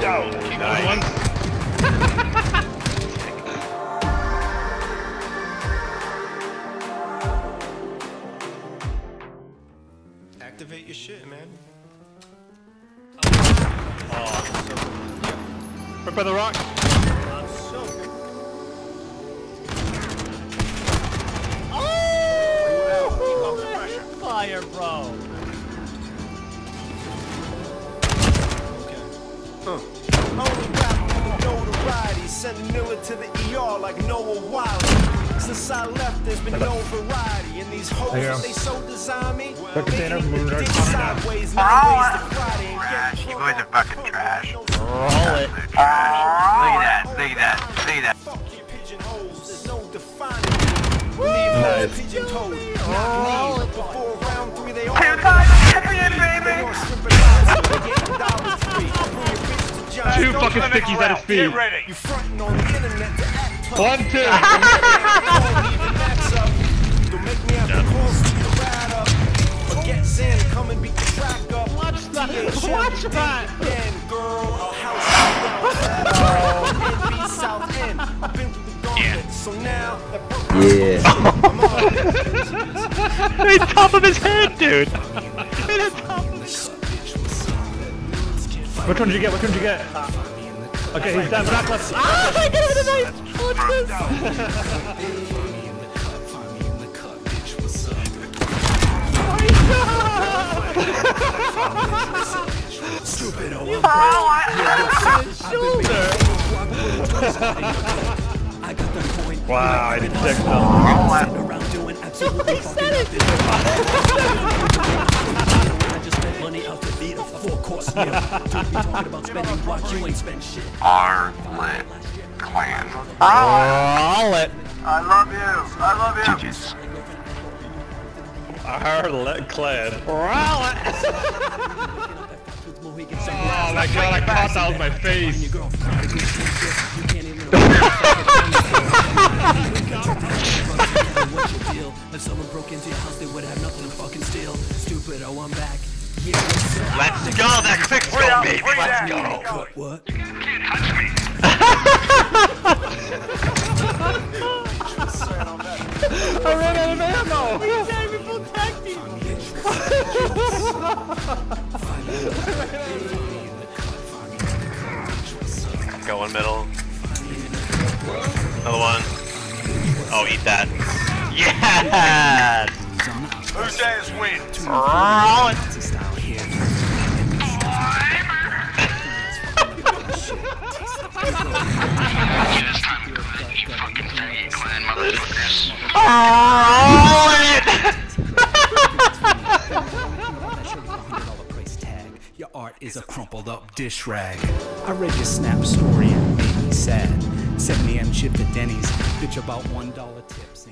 go. Nice. Activate your shit, man. Right by the rock. I'm so good. Oh! Fire, bro. Only rapper with notoriety, sending Miller to the ER like Noah Wyle. Since I left, there's been no variety, and these hoes There you that go. they so design me. Look, making Tanner, me moving our dick corner now. sideways, nine ways to Friday, Trash. You boys are fucking trash. Roll it. Trash. Look at that. Look at that. Look at that. Fuck your pigeonholes, there's no defining. Leave Nice. pigeon-toed, knock knees. Before round three, they all Two times champion, baby. Two fucking stickies at his feet. ready. You frontin' on the internet to act tough. One, two. Even that's up. Don't make me have to call speed to ride up. But get Zen, come and beat the track up. Watch that. Watch that. Again, girl, a house out down. NB South End. I've been through the gauntlet, so now that Yeah. I'm on. Top of his head, dude. Which one did you get? Which one did you get? Okay, he's down back left. Ah, I get him tonight. Watch this. Wow, I did six though. He said it. R lit clan. Ah! Roll it. I love you. I love you. Harlot clan. Roll it. oh my god, I caught that with my face. If someone broke into your house, they would have nothing to fucking steal. Stupid, oh, I'm back. Let's go, that quick scope, baby. Let's go. Cut what? I ran out of ammo. We can't even protect him. Go one middle. Another one. Oh, eat that. Yeah! Who says win? Roll Your art is a crumpled up dish rag. I read your snap story and made me sad. 7 a.m. shift at Denny's. Bitch about $1 tips.